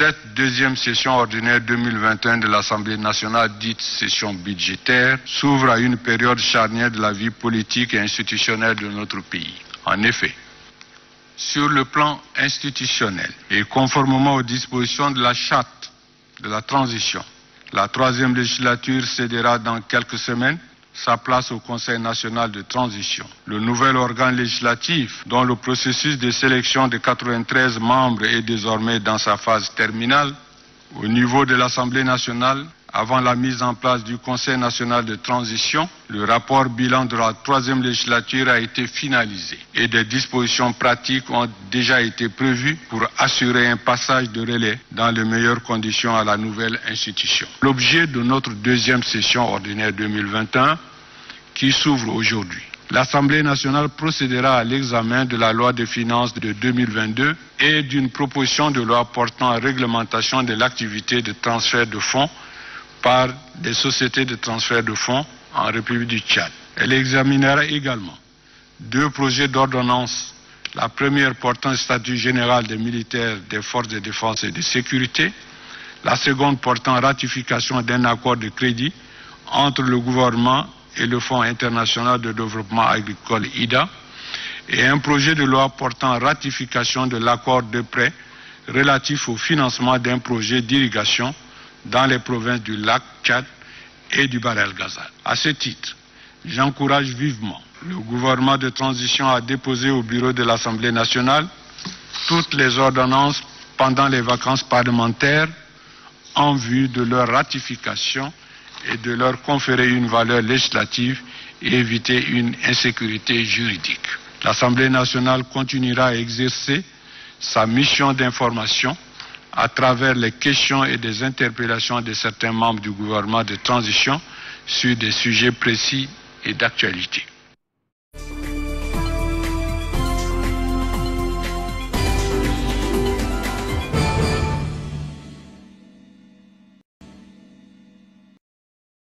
Cette deuxième session ordinaire 2021 de l'Assemblée nationale, dite session budgétaire, s'ouvre à une période charnière de la vie politique et institutionnelle de notre pays. En effet, sur le plan institutionnel et conformément aux dispositions de la charte de la transition, la troisième législature cédera dans quelques semaines sa place au Conseil national de transition. Le nouvel organe législatif, dont le processus de sélection de 93 membres est désormais dans sa phase terminale, au niveau de l'Assemblée nationale, avant la mise en place du Conseil national de transition, le rapport bilan de la troisième législature a été finalisé et des dispositions pratiques ont déjà été prévues pour assurer un passage de relais dans les meilleures conditions à la nouvelle institution. L'objet de notre deuxième session ordinaire 2021 qui s'ouvre aujourd'hui. L'Assemblée nationale procédera à l'examen de la loi de finances de 2022 et d'une proposition de loi portant réglementation de l'activité de transfert de fonds par des sociétés de transfert de fonds en République du Tchad. Elle examinera également deux projets d'ordonnance, la première portant statut général des militaires des forces de défense et de sécurité, la seconde portant ratification d'un accord de crédit entre le gouvernement et le Fonds international de développement agricole IDA, et un projet de loi portant ratification de l'accord de prêt relatif au financement d'un projet d'irrigation dans les provinces du lac Tchad et du Barel Ghazal. À ce titre, j'encourage vivement le gouvernement de transition à déposer au bureau de l'Assemblée nationale toutes les ordonnances pendant les vacances parlementaires en vue de leur ratification et de leur conférer une valeur législative et éviter une insécurité juridique. L'Assemblée nationale continuera à exercer sa mission d'information à travers les questions et des interpellations de certains membres du gouvernement de transition sur des sujets précis et d'actualité.